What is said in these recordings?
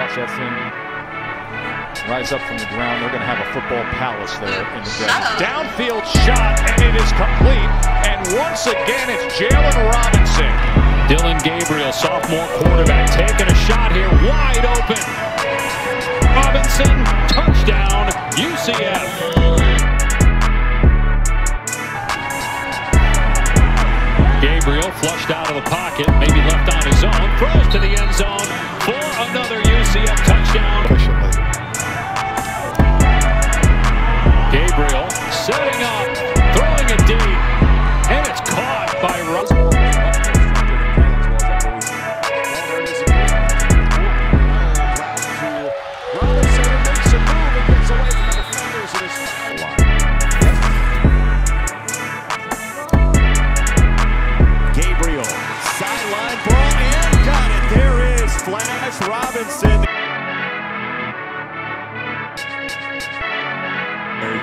watch that thing rise up from the ground. They're going to have a football palace there in the desert. Downfield shot, and it is complete. And once again, it's Jaylon Robinson. Dillon Gabriel, sophomore quarterback, taking a shot here, wide open. Robinson, touchdown, UCF. Gabriel flushed out of the pocket, maybe left on his own, throws to the end zone for another UCF touchdown. efficiently. Gabriel setting up, throwing it deep, and it's caught by Russell. Gabriel, sideline ball, and got it. There is Flash Robinson.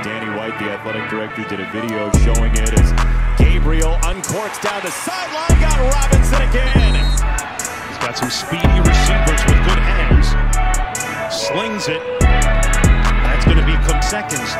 Danny White, the athletic director, did a video showing it as Gabriel uncorks down the sideline, got Robinson again. He's got some speedy receivers with good hands. Slings it. That's going to become seconds,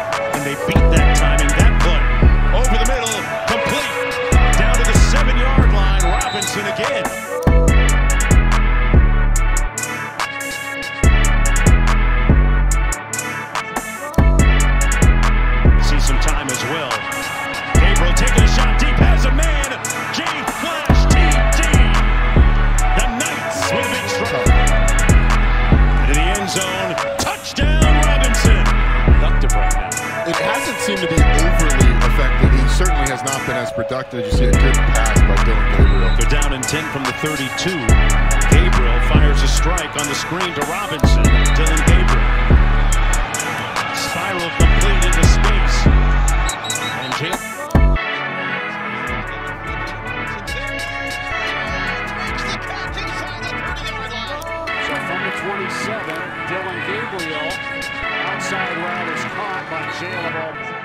overly effective. He certainly has not been as productive. You see a good pass by Dillon Gabriel. They're down in 10 from the 32. Gabriel fires a strike on the screen to Robinson. Dillon Gabriel. Spiral complete into space. And Jaylon. So from the 27, Dillon Gabriel. Outside route is caught by Jaylon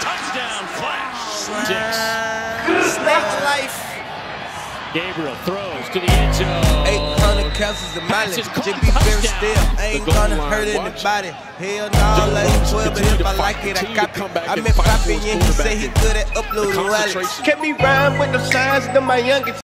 Touchdown flash. Six. Snake life. Gabriel throws to the end zone. 800 couches of Pass mileage. is. Just be very still. I ain't gonna hurt anybody. Hell no, Joe let Woods him 12, but if I like it, I continue to copy. come I and met fight Poppy and he said quarterback he and good at uploading the rallies. concentration. Kept me rhyme with the signs of my youngest.